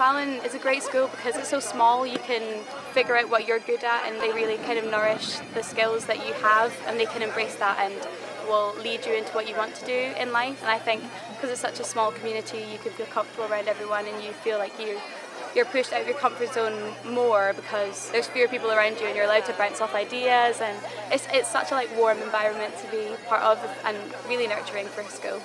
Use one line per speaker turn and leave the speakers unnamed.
Lathallan is a great school because it's so small. You can figure out what you're good at, and they really kind of nourish the skills that you have, and they can embrace that and will lead you into what you want to do in life. And I think because it's such a small community, you can feel comfortable around everyone, and you feel like you you're pushed out of your comfort zone more because there's fewer people around you and you're allowed to bounce off ideas and it's, it's such a like warm environment to be part of and really nurturing for school.